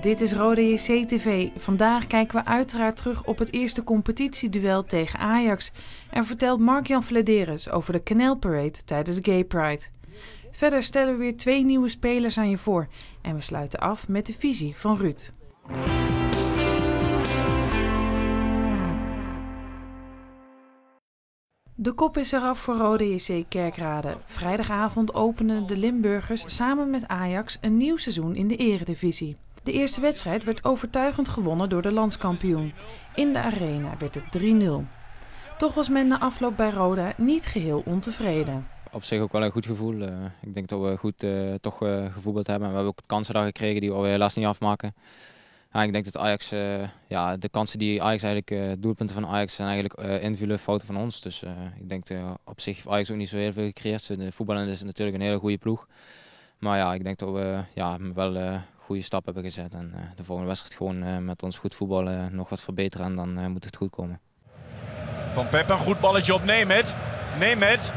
Dit is Rode JC TV. Vandaag kijken we uiteraard terug op het eerste competitieduel tegen Ajax en vertelt Mark-Jan Vladeres over de Canal Parade tijdens Gay Pride. Verder stellen we weer twee nieuwe spelers aan je voor en we sluiten af met de visie van Ruud. De kop is eraf voor Rode JC Kerkrade. Vrijdagavond openen de Limburgers samen met Ajax een nieuw seizoen in de eredivisie. De eerste wedstrijd werd overtuigend gewonnen door de landskampioen. In de arena werd het 3-0. Toch was men na afloop bij Roda niet geheel ontevreden. Op zich ook wel een goed gevoel. Uh, ik denk dat we goed uh, toch uh, gevoetbald hebben. We hebben ook kansen daar gekregen die we helaas niet afmaken. Ja, ik denk dat Ajax, ja, de kansen die Ajax eigenlijk, doelpunten van Ajax zijn eigenlijk invullen fouten van ons. Dus ik denk op zich Ajax ook niet zo heel veel gecreëerd. De voetballen is natuurlijk een hele goede ploeg. Maar ja, ik denk dat we ja, wel goede stap hebben gezet. En uh, de volgende wedstrijd gewoon uh, met ons goed voetballen nog wat verbeteren en dan uh, moet het goed komen. Van Pep een goed balletje op Nemet. Nemet.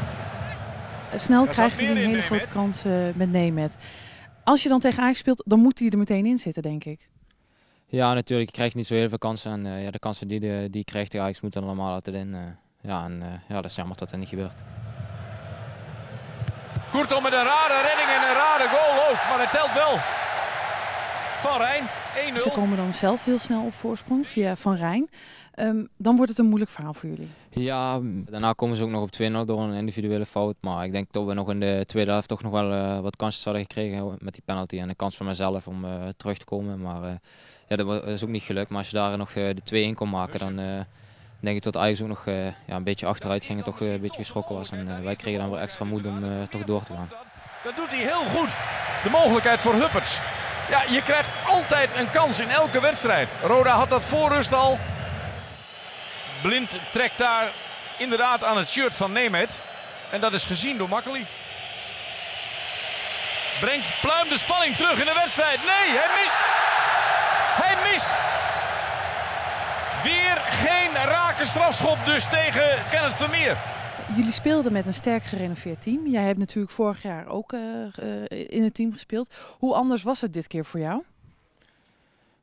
Snel krijg je een hele grote kans met Nemet. Als je dan tegen Ajax speelt, dan moet hij er meteen in zitten, denk ik. Ja, natuurlijk. Je krijgt niet zo heel veel kansen. En ja, de kansen die, de, die krijgt tegen Ajax moeten allemaal altijd in. ja, en ja, dat is jammer dat dat niet gebeurt. Kortom met een rare redding en een rare goal ook. Maar het telt wel. Van Rijn, 1-0. Ze komen dan zelf heel snel op voorsprong via Van Rijn. Um, dan wordt het een moeilijk verhaal voor jullie. Ja, daarna komen ze ook nog op 2-0 door een individuele fout. Maar ik denk dat we nog in de tweede helft toch nog wel uh, wat kansjes hadden gekregen met die penalty. En de kans van mezelf om uh, terug te komen. Maar uh, ja, dat is ook niet gelukt. Maar als je daar nog de 2 in kon maken, dan denk ik dat Ajax ook nog ja, een beetje achteruit ging en toch een beetje geschrokken was. En wij kregen dan weer extra moed om toch door te gaan. Dat doet hij heel goed. De mogelijkheid voor Hupperts. Ja, je krijgt altijd een kans in elke wedstrijd. Roda had dat voor rust al. Blind trekt daar inderdaad aan het shirt van Nemet. En dat is gezien door Makkeli. Brengt Pluim de spanning terug in de wedstrijd. Nee, hij mist. Hij mist. Weer geen rake strafschop dus tegen Kenneth Vermeer. Jullie speelden met een sterk gerenoveerd team. Jij hebt natuurlijk vorig jaar ook uh, uh, in het team gespeeld. Hoe anders was het dit keer voor jou?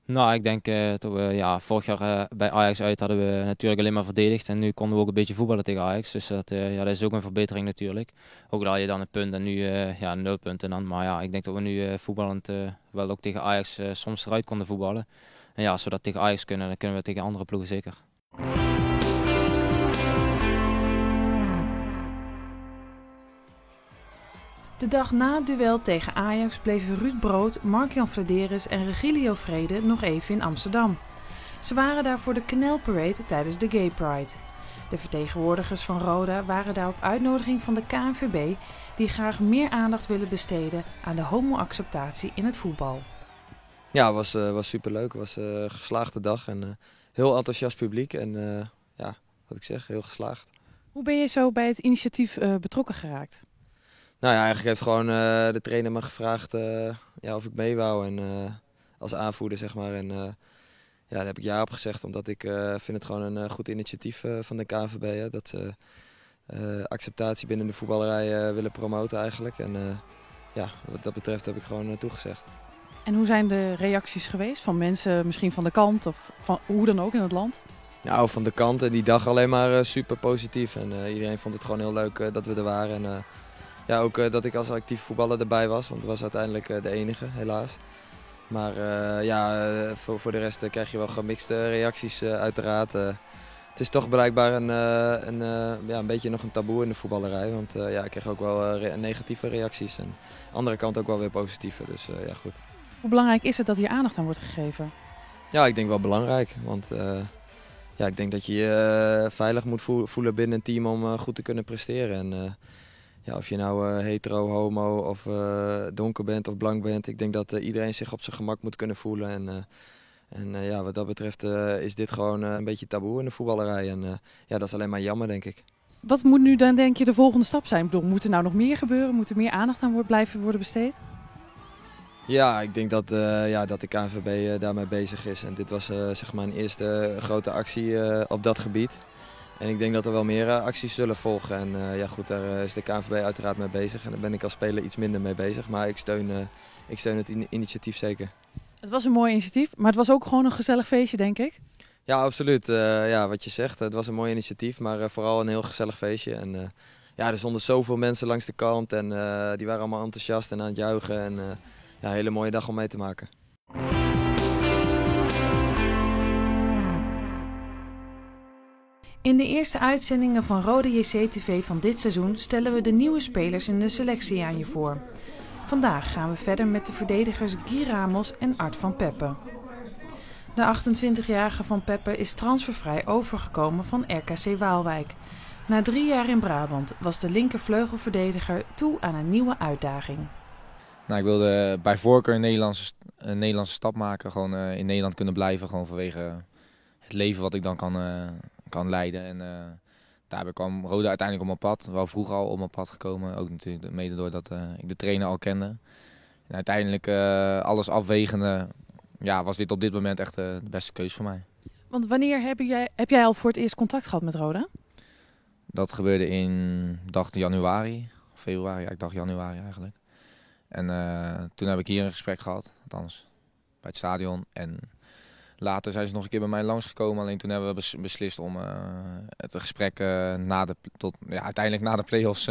Nou, ik denk dat we ja, vorig jaar bij Ajax uit hadden we natuurlijk alleen maar verdedigd. En nu konden we ook een beetje voetballen tegen Ajax. Dus dat, ja, dat is ook een verbetering natuurlijk. Ook al je dan een punt en nu ja, nul punten dan. Maar ja, ik denk dat we nu voetballend wel ook tegen Ajax soms eruit konden voetballen. En ja, als we dat tegen Ajax kunnen, dan kunnen we tegen andere ploegen zeker. De dag na het duel tegen Ajax bleven Ruud Brood, Mark-Jan Frederis en Regilio Vrede nog even in Amsterdam. Ze waren daar voor de Canal Parade tijdens de Gay Pride. De vertegenwoordigers van Roda waren daar op uitnodiging van de KNVB, die graag meer aandacht willen besteden aan de homoacceptatie in het voetbal. Ja, het was, uh, was superleuk. Het was uh, een geslaagde dag en uh, heel enthousiast publiek. En ja, wat ik zeg, heel geslaagd. Hoe ben je zo bij het initiatief betrokken geraakt? Nou ja, eigenlijk heeft gewoon uh, de trainer me gevraagd uh, ja, of ik mee wou. En, uh, als aanvoerder, zeg maar. En ja, daar heb ik ja op gezegd, omdat ik vind het gewoon een goed initiatief van de KNVB. Hè, dat ze acceptatie binnen de voetballerij willen promoten eigenlijk. En ja, wat dat betreft heb ik gewoon toegezegd. En hoe zijn de reacties geweest van mensen, misschien van de kant of van hoe dan ook in het land? Nou, van de kant en die dag alleen maar super positief. En iedereen vond het gewoon heel leuk dat we er waren. En, ja, ook uh, dat ik als actief voetballer erbij was, want dat was uiteindelijk uh, de enige, helaas. Maar uh, ja, voor, voor de rest krijg je wel gemixte reacties uiteraard. het is toch blijkbaar een, een, ja, een beetje nog een taboe in de voetballerij, want ja, ik kreeg ook wel re negatieve reacties. En aan de andere kant ook wel weer positieve, dus ja goed. Hoe belangrijk is het dat hier aandacht aan wordt gegeven? Ja, ik denk wel belangrijk, want ja, ik denk dat je je veilig moet voelen binnen een team om goed te kunnen presteren. En, ja, of je nou uh, hetero, homo of uh, donker bent of blank bent. Ik denk dat uh, iedereen zich op zijn gemak moet kunnen voelen. En, en ja, wat dat betreft is dit gewoon een beetje taboe in de voetballerij. En ja, dat is alleen maar jammer, denk ik. Wat moet nu dan, denk je, de volgende stap zijn? Ik bedoel, moet er nou nog meer gebeuren? Moet er meer aandacht aan worden, blijven worden besteed? Ja, ik denk dat, ja, dat de KNVB daarmee bezig is. En dit was zeg maar een eerste grote actie op dat gebied. En ik denk dat er wel meer uh, acties zullen volgen. En uh, ja, goed, daar uh, is de KNVB uiteraard mee bezig. En daar ben ik als speler iets minder mee bezig. Maar ik steun, ik steun het in initiatief zeker. Het was een mooi initiatief, maar het was ook gewoon een gezellig feestje, denk ik. Ja, absoluut. Eh, ja, wat je zegt, het was een mooi initiatief, maar eh, vooral een heel gezellig feestje. En eh, ja, er stonden zoveel mensen langs de kant en die waren allemaal enthousiast en aan het juichen. En ja, een hele mooie dag om mee te maken. In de eerste uitzendingen van Rode JC TV van dit seizoen stellen we de nieuwe spelers in de selectie aan je voor. Vandaag gaan we verder met de verdedigers Guy Ramos en Art van Peppe. De 28-jarige Van Peppe is transfervrij overgekomen van RKC Waalwijk. Na drie jaar in Brabant was de linkervleugelverdediger toe aan een nieuwe uitdaging. Nou, ik wilde bij voorkeur een Nederlandse, een Nederlandse stap maken. Gewoon uh, in Nederland kunnen blijven. Gewoon vanwege het leven wat ik dan kan, uh, kan leiden. En uh, daarbij kwam Rode uiteindelijk op mijn pad. Wel vroeg al op mijn pad gekomen. Ook natuurlijk mede doordat ik de trainer al kende. En uiteindelijk alles afwegende ja, was dit op dit moment echt de beste keuze voor mij. Want wanneer heb jij, heb jij al voor het eerst contact gehad met Roda? Dat gebeurde in, dacht januari, februari, ja, ik dacht januari eigenlijk. En uh, toen heb ik hier een gesprek gehad, althans bij het stadion. En later zijn ze nog een keer bij mij langsgekomen. Alleen toen hebben we beslist om uh, het gesprek uh, na de, tot, ja, uiteindelijk na de play-offs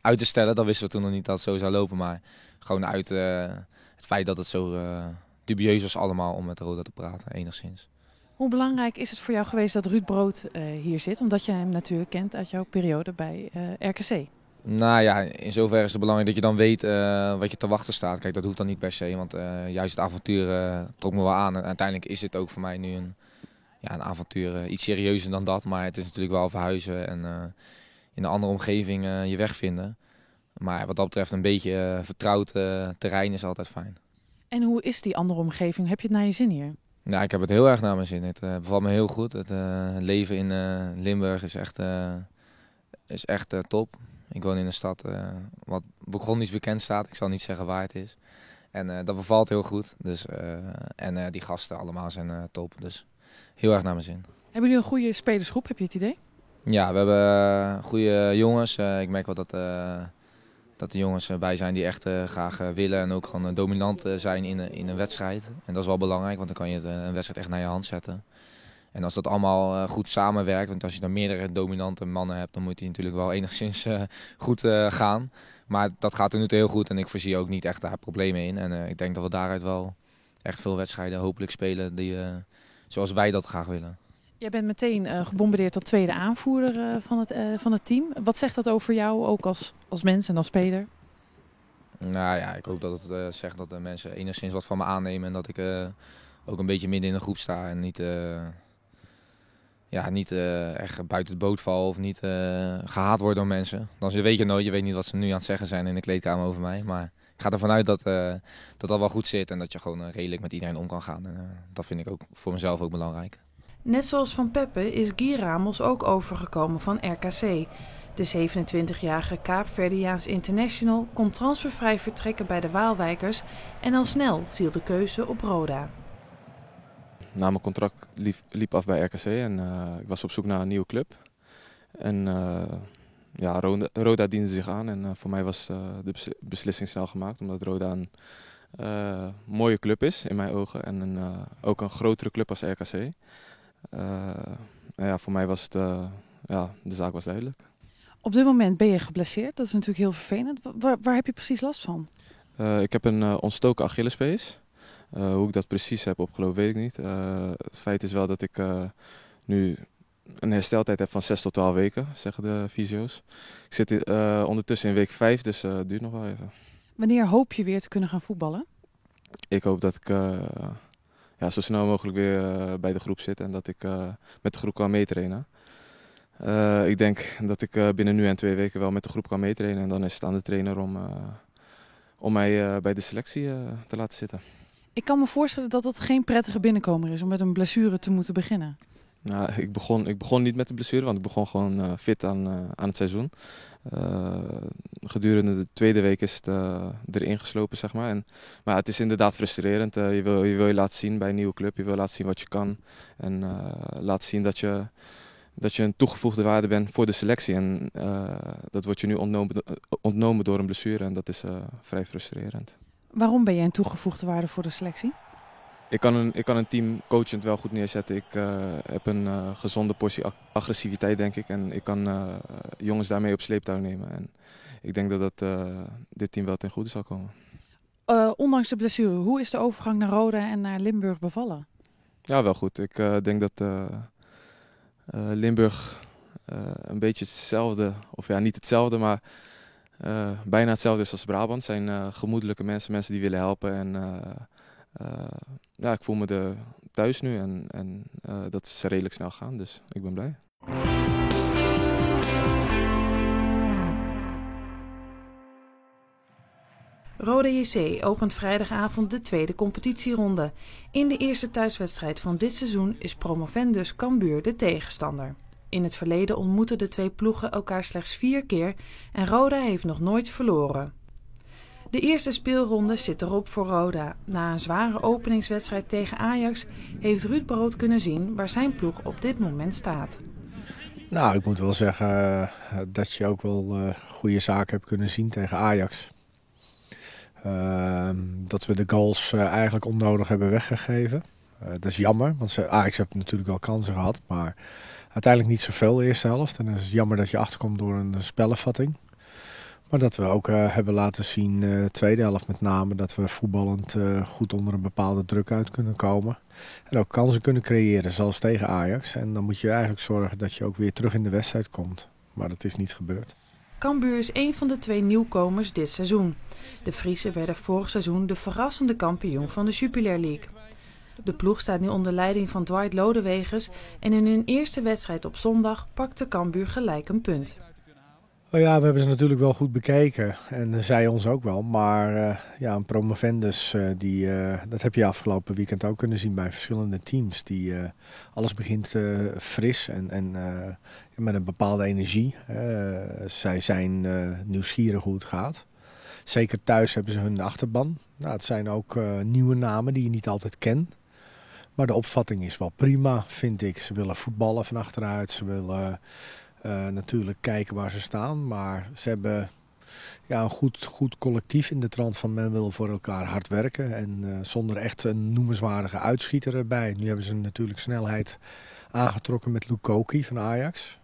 uit te stellen. Dat wisten we toen nog niet dat het zo zou lopen. Maar gewoon uit het feit dat het zo dubieus was allemaal om met Roda te praten, enigszins. Hoe belangrijk is het voor jou geweest dat Ruud Brood hier zit? Omdat je hem natuurlijk kent uit jouw periode bij RKC. Nou ja, in zoverre is het belangrijk dat je dan weet uh, wat je te wachten staat. Kijk, dat hoeft dan niet per se, want uh, juist het avontuur uh, trok me wel aan. En uiteindelijk is dit ook voor mij nu een, ja, een avontuur, iets serieuzer dan dat. Maar het is natuurlijk wel verhuizen en in een andere omgeving je weg vinden. Maar wat dat betreft een beetje vertrouwd terrein is altijd fijn. En hoe is die andere omgeving? Heb je het naar je zin hier? Nou, ik heb het heel erg naar mijn zin. Het bevalt me heel goed. Het leven in Limburg is echt, is echt top. Ik woon in een stad uh, wat begrondings bekend staat. Ik zal niet zeggen waar het is. En uh, dat bevalt heel goed. Dus, uh, en die gasten allemaal zijn top. Dus heel erg naar mijn zin. Hebben jullie een goede spelersgroep, heb je het idee? Ja, we hebben goede jongens. ik merk wel dat, dat de jongens bij zijn die echt graag willen en ook gewoon dominant zijn in, in een wedstrijd. En dat is wel belangrijk, want dan kan je een wedstrijd echt naar je hand zetten. En als dat allemaal eh, goed samenwerkt, want als je dan meerdere dominante mannen hebt, dan moet die natuurlijk wel enigszins uh, goed uh, gaan. Maar dat gaat er nu heel goed en ik voorzie ook niet echt daar problemen in. En ik denk dat we daaruit wel echt veel wedstrijden hopelijk spelen die, zoals wij dat graag willen. Jij bent meteen gebombardeerd tot tweede aanvoerder van, het, van het team. Wat zegt dat over jou ook als, als mens en als speler? Nou ja, ik hoop dat het zegt dat de mensen enigszins wat van me aannemen en dat ik ook een beetje midden in de groep sta en niet ja, niet uh, echt buiten de boot val of niet uh, gehaat worden door mensen. Dan weet je nooit, je weet niet wat ze nu aan het zeggen zijn in de kleedkamer over mij. Maar ik ga ervan uit dat, uh, dat dat wel goed zit en dat je gewoon redelijk met iedereen om kan gaan. En, dat vind ik ook voor mezelf ook belangrijk. Net zoals Van Peppe is Guy Ramos ook overgekomen van RKC. De 27-jarige Kaapverdiaans international kon transfervrij vertrekken bij de Waalwijkers en al snel viel de keuze op Roda na mijn contract liep, liep af bij RKC en uh, ik was op zoek naar een nieuwe club. En uh, ja, Roda, Roda, diende zich aan en uh, voor mij was de beslissing snel gemaakt. Omdat Roda een mooie club is in mijn ogen en een, ook een grotere club als RKC. ja, voor mij was het, ja, de zaak was duidelijk. Op dit moment ben je geblesseerd, dat is natuurlijk heel vervelend. Waar, waar heb je precies last van? ik heb een ontstoken Achillespees. Uh, hoe ik dat precies heb opgelopen, weet ik niet. Uh, het feit is wel dat ik uh, nu een hersteltijd heb van 6 tot 12 weken, zeggen de fysio's. Ik zit ondertussen in week 5, dus het duurt nog wel even. Wanneer hoop je weer te kunnen gaan voetballen? Ik hoop dat ik ja, zo snel mogelijk weer bij de groep zit en dat ik met de groep kan meetrainen. ik denk dat ik binnen nu en twee weken wel met de groep kan meetrainen en dan is het aan de trainer om, om mij bij de selectie te laten zitten. Ik kan me voorstellen dat het geen prettige binnenkomer is om met een blessure te moeten beginnen. Nou, ik begon, ik begon niet met de blessure, want ik begon gewoon uh, fit aan, uh, aan het seizoen. Uh, gedurende de tweede week is het erin geslopen, zeg maar. En, maar het is inderdaad frustrerend. je, wil, je wil laten zien bij een nieuwe club, je wil laten zien wat je kan. En laten zien dat je, dat je een toegevoegde waarde bent voor de selectie. En dat wordt je nu ontnomen, ontnomen door een blessure en dat is vrij frustrerend. Waarom ben jij een toegevoegde waarde voor de selectie? ik, kan een, ik kan een team coachend wel goed neerzetten. Ik heb een gezonde portie agressiviteit, denk ik. En ik kan jongens daarmee op sleeptouw nemen. En ik denk dat dat dit team wel ten goede zal komen. ondanks de blessure, hoe is de overgang naar Roda en naar Limburg bevallen? Ja, wel goed. Ik denk dat Limburg een beetje hetzelfde, of ja, niet hetzelfde, maar bijna hetzelfde is als Brabant. Zijn uh, gemoedelijke mensen, mensen die willen helpen. En uh, ja, ik voel me de, thuis nu en, en dat is redelijk snel gaan, dus ik ben blij. Rode JC opent vrijdagavond de tweede competitieronde. In de eerste thuiswedstrijd van dit seizoen is promovendus Cambuur de tegenstander. In het verleden ontmoetten de twee ploegen elkaar slechts vier keer en Roda heeft nog nooit verloren. De eerste speelronde zit erop voor Roda. Na een zware openingswedstrijd tegen Ajax heeft Ruud Brood kunnen zien waar zijn ploeg op dit moment staat. Nou, ik moet wel zeggen eh, dat je ook wel uh, goede zaken hebt kunnen zien tegen Ajax. Uh, dat we de goals uh, eigenlijk onnodig hebben weggegeven. dat is jammer, want Ajax heeft natuurlijk wel kansen gehad, maar Uiteindelijk niet zoveel de eerste helft. En dan is jammer dat je achterkomt door een spellenvatting. Maar dat we ook uh, hebben laten zien, uh, tweede helft met name, dat we voetballend uh, goed onder een bepaalde druk uit kunnen komen. En ook kansen kunnen creëren, zoals tegen Ajax. En dan moet je eigenlijk zorgen dat je ook weer terug in de wedstrijd komt. Maar dat is niet gebeurd. Cambuur is een van de twee nieuwkomers dit seizoen. De Friese werden vorig seizoen de verrassende kampioen van de Jupiler League. De ploeg staat nu onder leiding van Dwight Lodewegers en in hun eerste wedstrijd op zondag pakte Cambuur gelijk een punt. Oh ja, we hebben ze natuurlijk wel goed bekeken en zij ons ook wel. Maar uh, ja, een promovendus, uh, die, dat heb je afgelopen weekend ook kunnen zien bij verschillende teams. Die, alles begint fris en, en met een bepaalde energie. zij zijn nieuwsgierig hoe het gaat. Zeker thuis hebben ze hun achterban. Nou, het zijn ook nieuwe namen die je niet altijd kent. Maar de opvatting is wel prima, vind ik. Ze willen voetballen van achteruit. Ze willen uh, natuurlijk kijken waar ze staan. Maar ze hebben ja, een goed, goed collectief in de trant van men wil voor elkaar hard werken. En uh, zonder echt een noemenswaardige uitschieter erbij. Nu hebben ze natuurlijk snelheid aangetrokken met Lukoki van Ajax.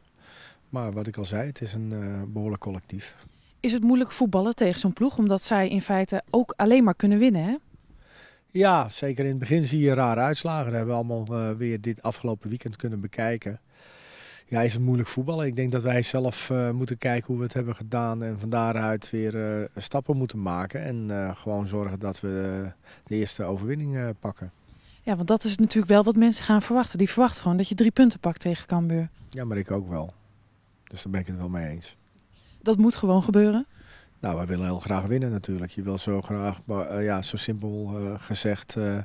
Maar wat ik al zei, het is een uh, behoorlijk collectief. Is het moeilijk voetballen tegen zo'n ploeg? Omdat zij in feite ook alleen maar kunnen winnen, hè? Ja, zeker in het begin zie je rare uitslagen. Dat hebben we allemaal uh, weer dit afgelopen weekend kunnen bekijken. Ja, is het moeilijk voetballen. Ik denk dat wij zelf uh, moeten kijken hoe we het hebben gedaan. En van daaruit weer uh, stappen moeten maken. En gewoon zorgen dat we de eerste overwinning pakken. Ja, want dat is natuurlijk wel wat mensen gaan verwachten. Die verwachten gewoon dat je drie punten pakt tegen Cambuur. Ja, maar ik ook wel. Dus daar ben ik het wel mee eens. Dat moet gewoon gebeuren? Nou, wij willen heel graag winnen natuurlijk. Je wil zo graag, uh, ja, zo simpel uh, gezegd, uh,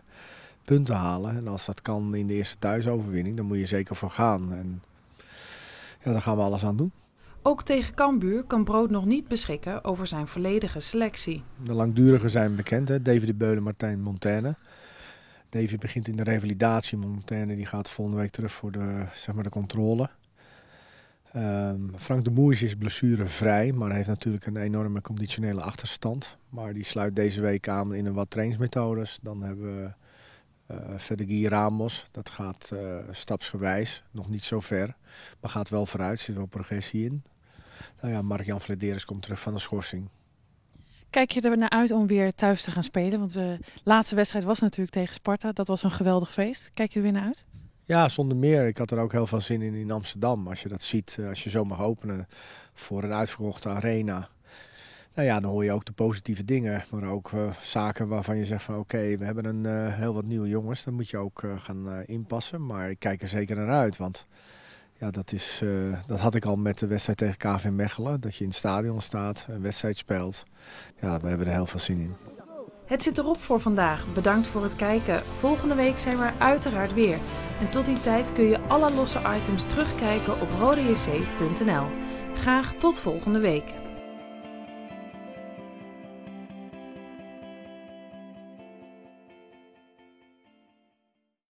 punten halen. En als dat kan in de eerste thuisoverwinning, dan moet je zeker voor gaan. En ja, daar gaan we alles aan doen. Ook tegen Cambuur kan Brood nog niet beschikken over zijn volledige selectie. De langdurigen zijn bekend, hè? David de Beulen, Martijn Montaigne. David begint in de revalidatie. Montaigne die gaat volgende week terug voor de, zeg maar de controle. Um, Frank de Moers is blessurevrij, maar heeft natuurlijk een enorme conditionele achterstand. Maar die sluit deze week aan in een wat trainingsmethodes. Dan hebben we uh, Fedegui Ramos, dat gaat uh, stapsgewijs, nog niet zo ver, maar gaat wel vooruit, zit wel progressie in. Nou ja, Mark-Jan komt terug van de schorsing. Kijk je er naar uit om weer thuis te gaan spelen? Want de laatste wedstrijd was natuurlijk tegen Sparta. Dat was een geweldig feest. Kijk je er weer naar uit? Ja, zonder meer. Ik had er ook heel veel zin in in Amsterdam. Als je dat ziet, eh, als je zo mag openen voor een uitverkochte arena. Nou ja, dan hoor je ook de positieve dingen. Maar ook uh, zaken waarvan je zegt van oké, we hebben een uh, heel wat nieuwe jongens. Dan moet je ook gaan inpassen. Maar ik kijk er zeker naar uit. Want ja, dat, is, dat had ik al met de wedstrijd tegen KV Mechelen. Dat je in het stadion staat, een wedstrijd speelt. Ja, we hebben er heel veel zin in. Het zit erop voor vandaag. Bedankt voor het kijken. Volgende week zijn we er uiteraard weer. En tot die tijd kun je alle losse items terugkijken op rodejc.nl. Graag tot volgende week.